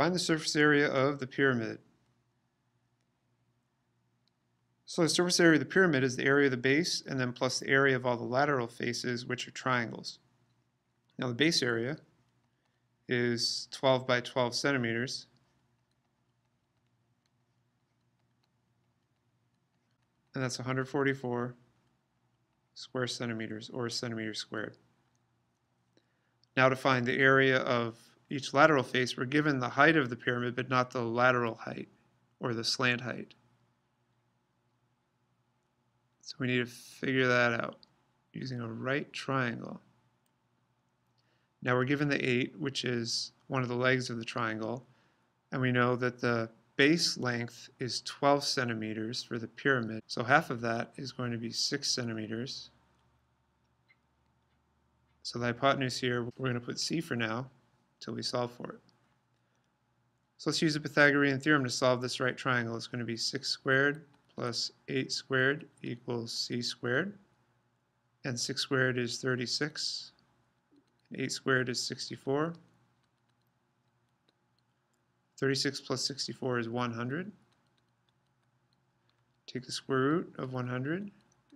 Find the surface area of the pyramid. So the surface area of the pyramid is the area of the base and then plus the area of all the lateral faces, which are triangles. Now the base area is 12 by 12 centimeters. And that's 144 square centimeters or centimeters squared. Now to find the area of each lateral face, we're given the height of the pyramid, but not the lateral height or the slant height. So we need to figure that out using a right triangle. Now we're given the 8, which is one of the legs of the triangle, and we know that the base length is 12 centimeters for the pyramid, so half of that is going to be 6 centimeters. So the hypotenuse here, we're going to put c for now until we solve for it. So let's use the Pythagorean theorem to solve this right triangle. It's going to be 6 squared plus 8 squared equals c squared. And 6 squared is 36. And 8 squared is 64. 36 plus 64 is 100. Take the square root of 100.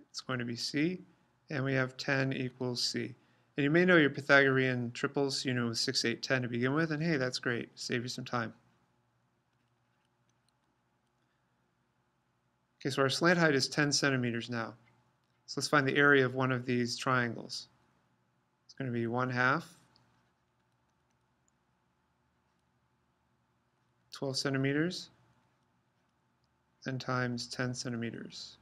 It's going to be c. And we have 10 equals c. And you may know your Pythagorean triples, you know, 6, 8, 10 to begin with, and hey, that's great. Save you some time. Okay, so our slant height is 10 centimeters now. So let's find the area of one of these triangles. It's going to be 1 half, 12 centimeters, and times 10 centimeters.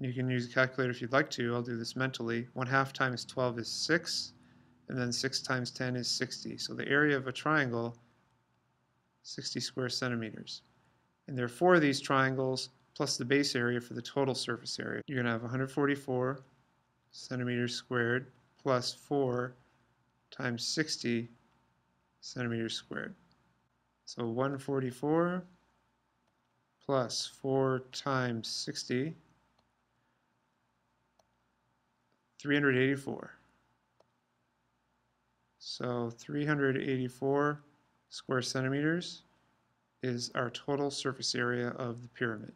You can use a calculator if you'd like to. I'll do this mentally. 1 half times 12 is 6, and then 6 times 10 is 60. So the area of a triangle, 60 square centimeters. And there are four of these triangles plus the base area for the total surface area. You're going to have 144 centimeters squared plus 4 times 60 centimeters squared. So 144 plus 4 times 60 384. So 384 square centimeters is our total surface area of the pyramid.